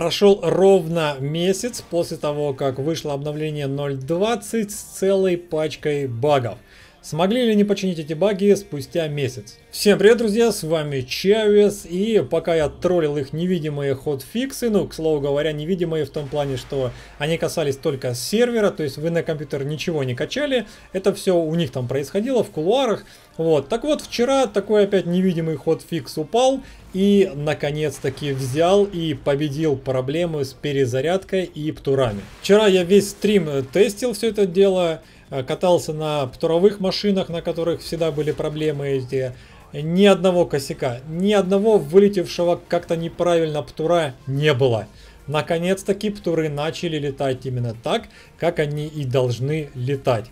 Прошел ровно месяц после того, как вышло обновление 0.20 с целой пачкой багов. Смогли ли они починить эти баги спустя месяц? Всем привет, друзья, с вами Чавес, и пока я троллил их невидимые ходфиксы, ну, к слову говоря, невидимые в том плане, что они касались только сервера, то есть вы на компьютер ничего не качали, это все у них там происходило в кулуарах, вот. Так вот, вчера такой опять невидимый ходфикс упал, и наконец-таки взял и победил проблемы с перезарядкой и птурами. Вчера я весь стрим тестил все это дело, Э, катался на птуровых машинах, на которых всегда были проблемы эти. Ни одного косяка, ни одного вылетевшего как-то неправильно птура не было. Наконец-таки птуры начали летать именно так, как они и должны летать.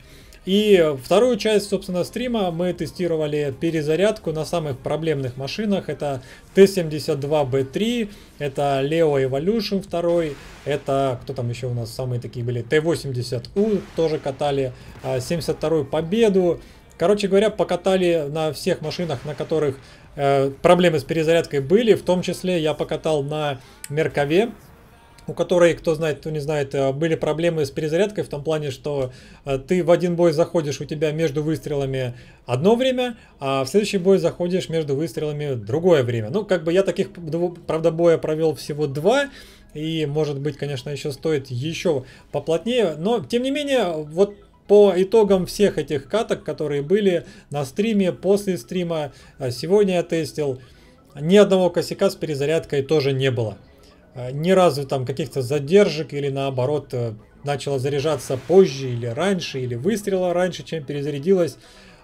И вторую часть, собственно, стрима мы тестировали перезарядку на самых проблемных машинах. Это Т-72Б3, это Leo Evolution 2, это, кто там еще у нас самые такие были, Т-80У тоже катали, 72-ю а, Победу. Короче говоря, покатали на всех машинах, на которых э, проблемы с перезарядкой были. В том числе я покатал на Меркове, у которой, кто знает, кто не знает, э, были проблемы с перезарядкой в том плане, что э, ты в один бой заходишь, у тебя между выстрелами одно время, а в следующий бой заходишь между выстрелами другое время. Ну, как бы я таких, правда, боя провел всего два, и, может быть, конечно, еще стоит еще поплотнее, но, тем не менее, вот по итогам всех этих каток, которые были на стриме, после стрима, э, сегодня я тестил, ни одного косяка с перезарядкой тоже не было. Э, ни разу там каких-то задержек или наоборот э, начала заряжаться позже или раньше, или выстрела раньше, чем перезарядилась.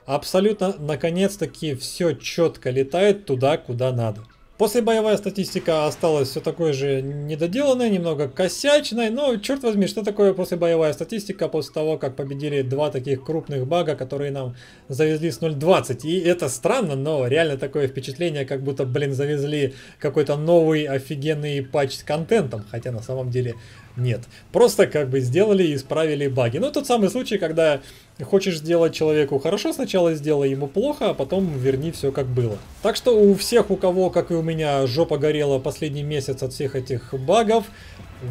Абсолютно, наконец-таки, все четко летает туда, куда надо. После боевая статистика осталась все такой же недоделанной, немного косячной, но черт возьми, что такое после боевая статистика после того, как победили два таких крупных бага, которые нам завезли с 0.20. И это странно, но реально такое впечатление, как будто, блин, завезли какой-то новый офигенный патч с контентом, хотя на самом деле нет. Просто как бы сделали и исправили баги. Ну, тот самый случай, когда хочешь сделать человеку хорошо, сначала сделай ему плохо, а потом верни все как было. Так что у всех, у кого, как и у меня, жопа горела последний месяц от всех этих багов,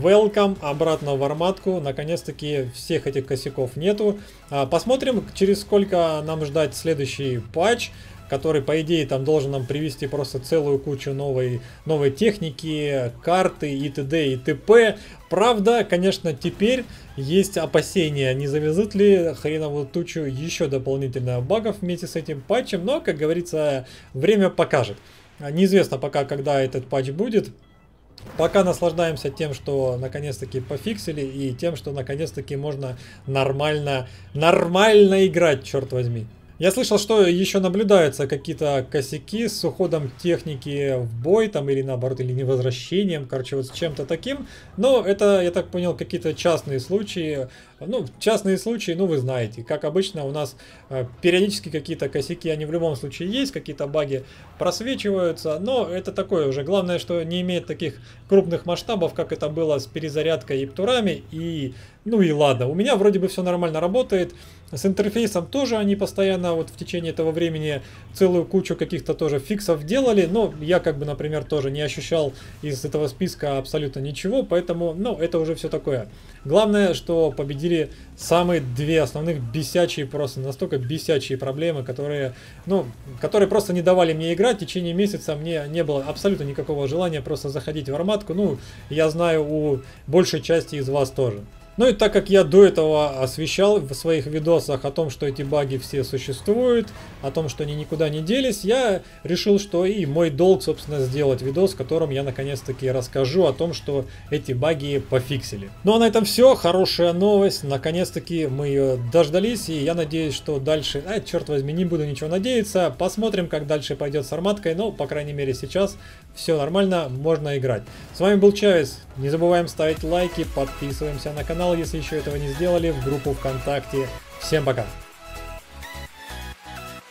welcome обратно в арматку. Наконец-таки всех этих косяков нету. А, посмотрим, через сколько нам ждать следующий патч который, по идее, там должен нам привести просто целую кучу новой, новой техники, карты и т.д. и т.п. Правда, конечно, теперь есть опасения, не завезут ли хреновую тучу еще дополнительно багов вместе с этим патчем, но, как говорится, время покажет. Неизвестно пока, когда этот патч будет. Пока наслаждаемся тем, что наконец-таки пофиксили, и тем, что наконец-таки можно нормально, нормально играть, черт возьми. Я слышал, что еще наблюдаются какие-то косяки с уходом техники в бой, там, или наоборот, или невозвращением, короче, вот с чем-то таким. Но это, я так понял, какие-то частные случаи. Ну, частные случаи, ну, вы знаете, как обычно у нас э, периодически какие-то косяки, они в любом случае есть, какие-то баги просвечиваются, но это такое уже. Главное, что не имеет таких крупных масштабов, как это было с перезарядкой и птурами, и, ну и ладно. У меня вроде бы все нормально работает, с интерфейсом тоже они постоянно вот в течение этого времени целую кучу каких-то тоже фиксов делали, но я как бы, например, тоже не ощущал из этого списка абсолютно ничего, поэтому, ну, это уже все такое. Главное, что победили самые две основных бесячие, просто настолько бесячие проблемы, которые, ну, которые просто не давали мне играть. В течение месяца мне не было абсолютно никакого желания просто заходить в арматку. Ну, я знаю у большей части из вас тоже. Ну и так как я до этого освещал в своих видосах о том, что эти баги все существуют, о том, что они никуда не делись, я решил, что и мой долг, собственно, сделать видос, в котором я наконец-таки расскажу о том, что эти баги пофиксили. Ну а на этом все, хорошая новость, наконец-таки мы ее дождались, и я надеюсь, что дальше, а, черт возьми, не буду ничего надеяться, посмотрим, как дальше пойдет с арматкой, но, по крайней мере, сейчас все нормально, можно играть. С вами был Чавес, не забываем ставить лайки, подписываемся на канал, если еще этого не сделали, в группу ВКонтакте. Всем пока!